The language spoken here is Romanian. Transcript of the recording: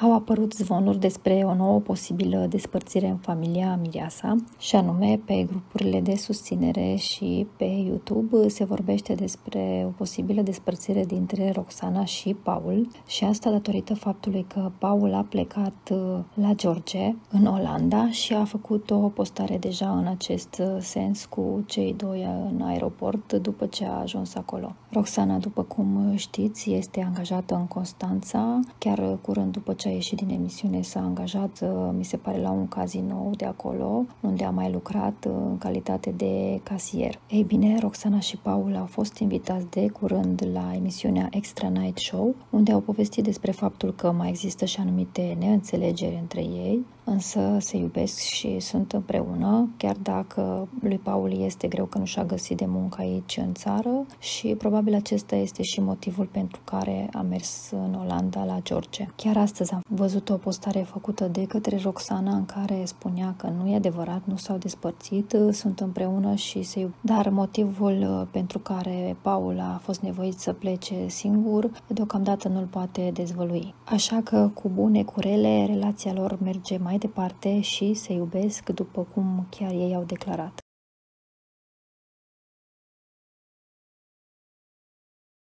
Au apărut zvonuri despre o nouă posibilă despărțire în familia Miriasa și anume pe grupurile de susținere și pe YouTube se vorbește despre o posibilă despărțire dintre Roxana și Paul și asta datorită faptului că Paul a plecat uh, la George în Olanda și a făcut o postare deja în acest uh, sens cu cei doi în aeroport după ce a ajuns acolo. Roxana, după cum știți, este angajată în Constanța, chiar curând după ce a ieșit din emisiune s-a angajat, uh, mi se pare, la un casino de acolo, unde a mai lucrat uh, în calitate de casier. Ei bine, Roxana și Paul au fost invitați de curând la emisiunea Extra Night Show, unde au povestit despre faptul că mai există și anumite neînțelegeri între ei, însă se iubesc și sunt împreună, chiar dacă lui Paul este greu că nu și-a găsit de muncă aici în țară și probabil acesta este și motivul pentru care a mers în Olanda la George. Chiar astăzi am văzut o postare făcută de către Roxana în care spunea că nu e adevărat, nu s-au despărțit, sunt împreună și se iubesc. Dar motivul uh, pentru care Paul a fost nevoit să plece singur, deocamdată nu-l poate dezvălui. Așa că, cu bune, cu rele, relația lor merge mai departe și se iubesc după cum chiar ei au declarat.